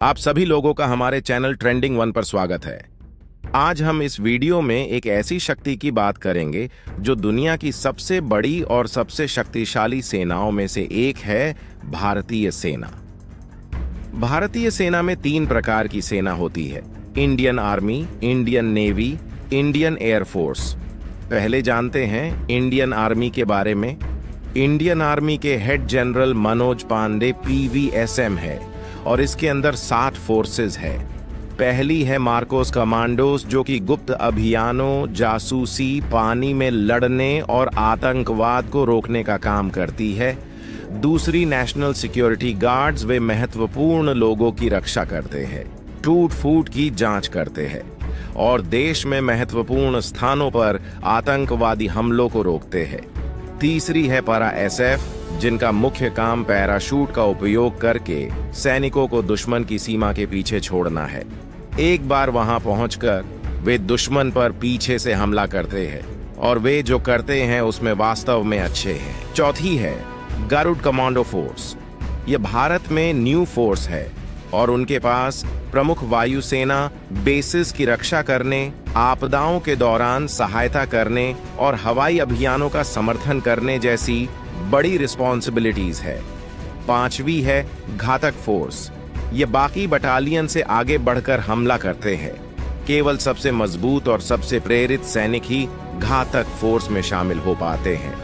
आप सभी लोगों का हमारे चैनल ट्रेंडिंग वन पर स्वागत है। आज हम इस वीडियो में एक ऐसी शक्ति की बात करेंगे, जो दुनिया की सबसे बड़ी और सबसे शक्तिशाली सेनाओं में से एक है, भारतीय सेना। भारतीय सेना में तीन प्रकार की सेना होती है। Indian army, Indian navy, Indian air force पहले जानते हैं इंडियन आर्मी के बारे में। इंडियन आर्मी के head general Manoj Pande PVSM है। और इसके अंदर साठ फोर्सेस है। पहली है मार्कोस कमांडोस, जो कि गुप्त अभियानों, जासूसी, पानी में लड़ने और आतंकवाद को रोकने का काम करती है। दूसरी नेशनल सिक्योरिटी गार्ड्स वे महत्वपूर्ण लोगों की रक्षा करते हैं। टूट फूट की जाँच करते हैं। और देश में महत्वपूर्ण स्थानों पर आतंकवादी हमलों को रोकते हैं। तीसरी है पारा एसएफ जिनका मुख्य काम पैराशूट का उपयोग करके सैनिकों को दुश्मन की सीमा के पीछे छोड़ना है। एक बार वहाँ पहुंचकर वे दुश्मन पर पीछे से हमला करते हैं और वे जो करते हैं उसमें वास्तव में अच्छे हैं। चौथी है, गरुड़ कमांडो फोर्स। ये भारत में न्यू फोर्स है और उनके पास प्रमुख वायुसेना, बेसिस की रक्षा करने आपदाओं के दौरान सहायता करने और हवाई अभियानों का समर्थन करने जैसी बड़ी रिस्पॉन्सिबिलिटीज है। पांचवी है घातक फोर्स ये बाकी बटालियन से आगे बढ़कर हमला करते हैं। केवल सबसे मज़बूत और सबसे प्रेरित सैनिक ही घातक फोर्स में शामिल हो पाते हैं।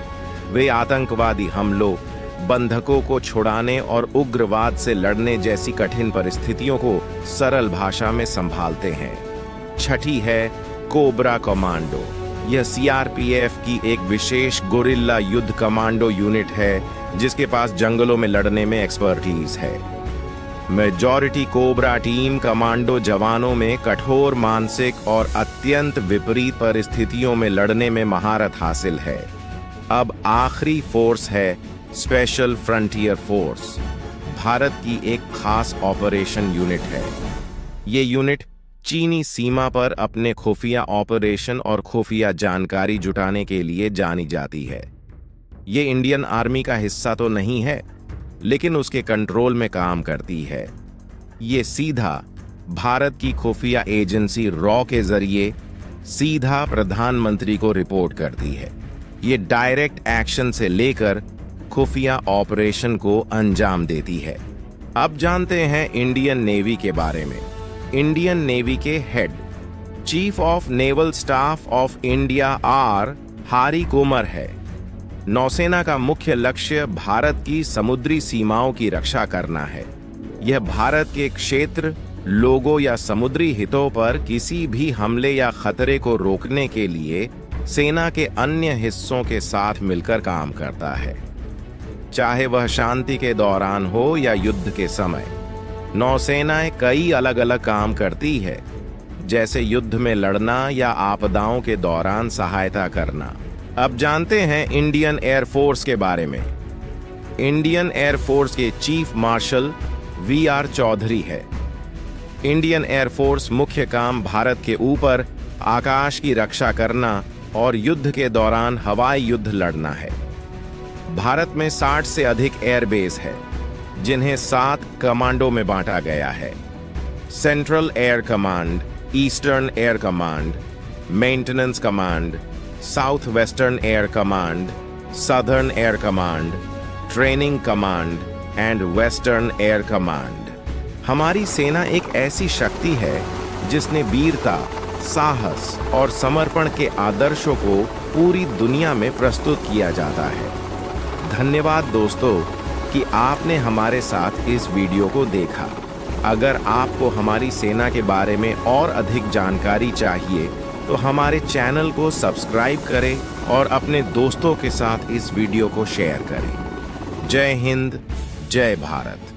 वे आतंकवादी हमलों, बंधकों को छुड़ाने और उग्रवाद से लड़ने जैसी कठिन परिस्थितियों को सरल भाषा में संभालते हैं। छठी है कोबरा कमांडो। यह सीआरपीएफ की एक विशेष गोरिल्ला युद्ध कमांडो यूनिट है, जिसके पास जंगलों में लड़ने में एक्सपर्टीज है। मेजॉरिटी कोबरा टीम कमांडो जवानों में कठोर मानसिक और अत्यंत विपरीत परिस्थितियों में लड़ने में महारत हासिल है। अब आखिरी फोर्स है स्पेशल फ्रंटियर फोर्स भारत की एक खास ऑपरेशन यूनिट है। ये यूनिट चीनी सीमा पर अपने खुफिया ऑपरेशन और खुफिया जानकारी जुटाने के लिए जानी जाती है। ये इंडियन आर्मी का हिस्सा तो नहीं है, लेकिन उसके कंट्रोल में काम करती है। ये सीधा भारत की खुफिया एजेंसी रॉ के ज़रिए सीधा प्रधानमंत्री को रिपोर्ट करती है। ये डायरेक्ट एक्शन से लेकर खुफिया ऑपरेशन को अंजाम देती है। अब जानते हैं इंडियन नेवी के बारे में। इंडियन नेवी के head chief of naval staff of India R Hari Kumar है। नौसेना का मुख्य लक्ष्य भारत की समुद्री सीमाओं की रक्षा करना है। यह भारत के क्षेत्र, लोगों या समुद्री हितों पर किसी भी हमले या खतरे को रोकने के लिए सेना के अन्य हिस्सों के साथ मिलकर काम करता है। चाहे वह शांति के दौरान हो या युद्ध के समय नौसेनाएँ कई अलग अलग काम करती है, जैसे युद्ध में लड़ना या आपदाओं के दौरान सहायता करना। अब जानते हैं इंडियन एयरफोर्स के बारे में। इंडियन एयरफोर्स के chief marshal V R Chaudhari है। इंडियन एयरफोर्स मुख्य काम भारत के ऊपर आकाश की रक्षा करना और युद्ध के दौरान हवाई युद्ध लड़ना है। भारत में 60 से अधिक एयरबेस है। जिन्हें सात कमांडो में बांटा गया है। Central air command eastern air command maintenance command south western air command southern air command training command and western air command हमारी सेना एक ऐसी शक्ति है, जिसने वीरता, साहस और समर्पण के आदर्शों को पूरी दुनिया में प्रस्तुत किया जाता है। धन्यवाद दोस्तों कि आपने हमारे साथ इस वीडियो को देखा। अगर आपको हमारी सेना के बारे में और अधिक जानकारी चाहिए तो हमारे चैनल को सब्सक्राइब करें और अपने दोस्तों के साथ इस वीडियो को शेयर करें। जय हिंद, जय भारत।